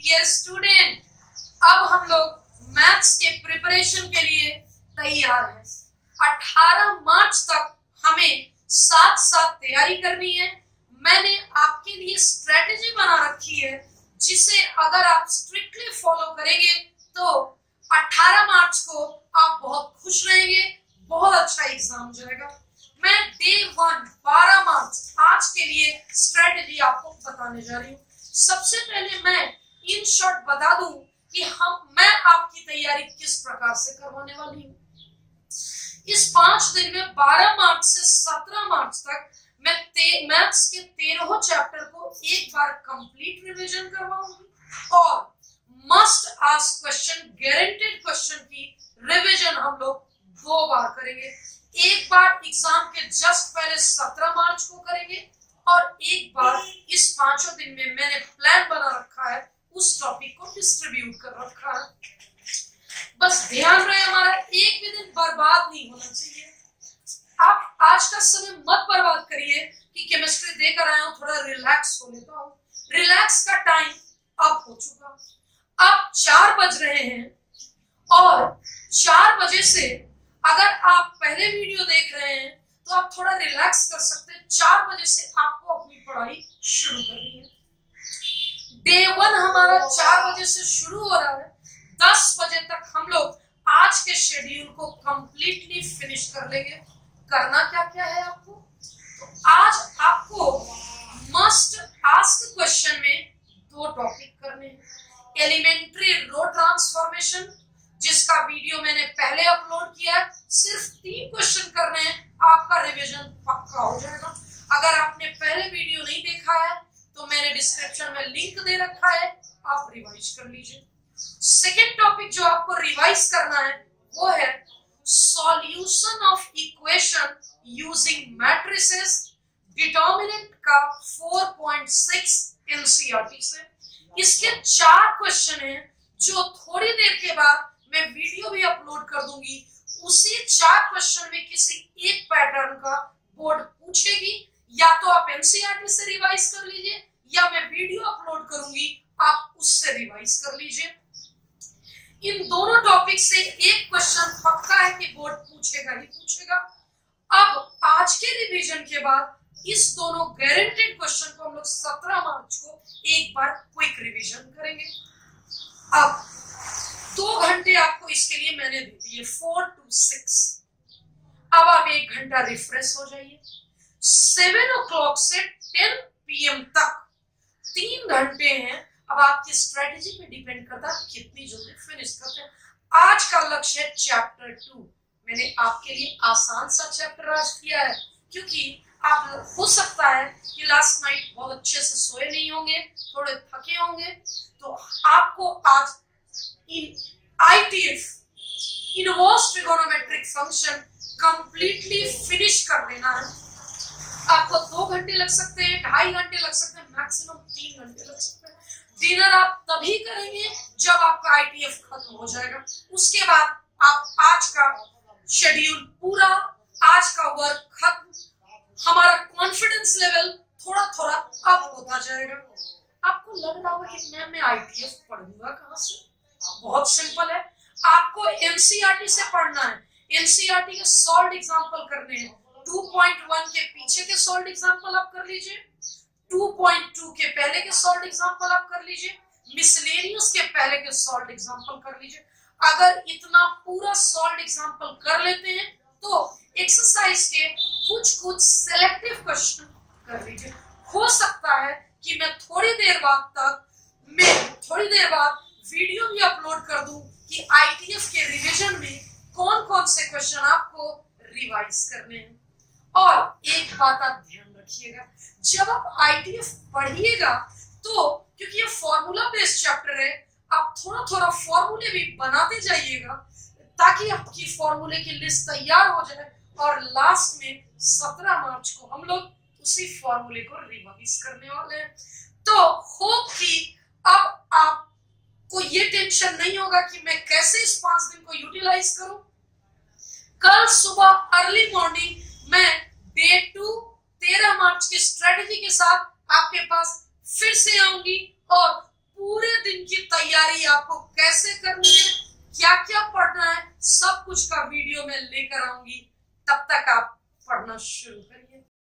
Dear student अब हम लोग मैथ्स के प्रिपरेशन के लिए तैयार हैं। 18 मार्च तक हमें साथ साथ तैयारी करनी है। मैंने आपके लिए स्ट्रेटेजी बना रखी है, जिसे अगर आप स्ट्रिक्टली फॉलो करेंगे तो 18 मार्च को आप बहुत खुश रहेंगे, बहुत अच्छा एग्ज़ाम जाएगा मैं डे वन बारह मार्च, आज के लिए स्ट्रेटेजी आपको बताने जा रही हूँ। सबसे पहले मैं इन शॉर्ट बता दूँ कि हम मैं आपकी तैयारी किस प्रकार से करवाने वाली हूँ। इस पाँच दिन में 12 मार्च से 17 मार्च तक मैं ते, मैथ्स के तेरह चैप्टर को एक बार कंप्लीट रिवीजन करवाऊँगी और must ask question guaranteed question की रिवीजन हम लोग दो बार करेंगे। एक बार एग्ज़ाम के जस्ट पहले 17 मार्च को करेंगे और एक बार इस पाँचों दिन में मैंने प्लान बना रखा है उस टॉपिक को डिस्ट्रीब्यूट कर रखा बस ध्यान रहे, हमारा एक भी दिन बर्बाद नहीं होना चाहिए। आप आज का समय मत बर्बाद करिए कि केमिस्ट्री देकर आया हूँ, थोड़ा रिलैक्स हो लेता हूँ। रिलैक्स का टाइम अब हो चुका। अब चार बज रहे हैं और चार बजे से अगर आप पहले वीडियो देख रहे हैं तो आप थोड़ा रिलैक्स कर सकते हैं। चार बजे से आपको अपनी पढ़ाई शुरू करनी है। डे वन हमारा चार बजे से शुरू हो रहा है। दस बजे तक हम लोग आज के शेड्यूल को कंप्लीटली फिनिश कर लेंगे। करना क्या क्या है आपको? तो आज आपको मस्ट आस्क क्वेश्चन में दो टॉपिक करने हैं। एलिमेंट्री रो ट्रांसफॉर्मेशन जिसका वीडियो मैंने पहले अपलोड किया है, सिर्फ़ तीन क्वेश्चन करने हैं। आपका रिवीजन पक्का हो जाएगा। अगर आपने पहले वीडियो नहीं देखा है तो मैंने डिस्क्रिप्शन में लिंक दे रखा है, आप रिवाइज कर लीजिए। सेकेंड टॉपिक जो आपको रिवाइज करना है, वो है solution of equation using matrices determinant का 4.6 एनसीईआरटी से। इसके चार क्वेश्चन हैं, जो थोड़ी देर के बाद मैं वीडियो भी अपलोड कर दूँगी। उसी चार क्वेश्चन में किसी एक पैटर्न का बोर्ड पूछेगी। या तो आप एनसीईआरटी से रिवाइज कर लीजिए, या मैं वीडियो अपलोड करूँगी, आप उससे रिवाइज कर लीजिए। इन दोनों टॉपिक से एक क्वेश्चन पक्का है कि बोर्ड पूछेगा ही पूछेगा। अब आज के रिवीजन के बाद इस दोनों गारंटेड क्वेश्चन को हम लोग सत्रह मार्च को एक बार क्विक रिवीजन करेंगे। अब दो घंटे आपको इसके लिए मैंने दे दिए फोर टू सिक्स अब आप एक घंटा रिफ्रेश हो जाइए। सेवन ओ क्लॉक से टेन पीएम तक। तीन घंटे हैं। अब आपकी स्ट्रेटेजी पे डिपेंड करता है कितनी जल्दी फिनिश करते हैं। आज का लक्ष्य है चैप्टर टू मैंने आपके लिए आसान सा चैप्टर आज किया है, क्योंकि आप, हो सकता है कि लास्ट नाइट बहुत अच्छे से सोए नहीं होंगे, थोड़े थके होंगे। तो आपको आज in ITF inverse trigonometric function completely finish कर देना है। आपको दो घंटे लग सकते हैं, ढाई घंटे लग सकते हैं मैक्सिमम तीन घंटे लग सकते हैं। डिनर आप तभी करेंगे जब आपका आईटीएफ खत्म हो जाएगा। उसके बाद आप आज का शेड्यूल पूरा, आज का वर्क खत्म, हमारा कॉन्फिडेंस लेवल थोड़ा थोड़ा अप होता जाएगा। आपको लग रहा होगा कि मैम मैं आईटीएफ पढ़ूँगा कहाँ से? बहुत सिंपल है। आपको एनसीईआरटी से पढ़ना है। एनसीईआरटी के सॉल्व एग्जांपल करने हैं। 2.1 के पीछे के सॉल्व एग्जांपल आप कर लीजिए। 2.2 के पहले के सॉल्व एग्जांपल आप कर लीजिए। मिसलेनियस के पहले के सॉल्व एग्जांपल कर लीजिए। अगर इतना पूरा सॉल्व एग्जांपल कर लेते हैं तो एक्सरसाइज के कुछ कुछ सिलेक्टिव क्वेश्चन कर लीजिए। हो सकता है कि मैं थोड़ी देर बाद तक, मैं थोड़ी देर बाद वीडियो भी अपलोड कर दूँ कि आईटीएफ के रिवीजन में कौन कौन से क्वेश्चन आपको रिवाइज करने हैं। और एक बात आप ध्यान रखिएगा, जब आप आईटीएफ पढ़िएगा तो क्योंकि ये फॉर्मूला बेस्ड चैप्टर है, आप थोड़ा थोड़ा फॉर्मूले भी बनाते जाइएगा, ताकि आपकी फॉर्मूले की लिस्ट तैयार हो जाए, और लास्ट में सत्रह मार्च को हम लोग उसी फॉर्मूले को रिवाइज करने वाले हैं। तो होप कि अब आप को ये टेंशन नहीं होगा कि मैं कैसे इस पाँच दिन को यूटिलाइज करूँ। कल सुबह अर्ली मॉर्निंग मैं डे टू तेरह मार्च की स्ट्रेटेजी के साथ आपके पास फिर से आऊँगी और पूरे दिन की तैयारी आपको कैसे करनी है क्या क्या पढ़ना है, सब कुछ का वीडियो में लेकर आऊँगी। तब तक आप पढ़ना शुरू करिए।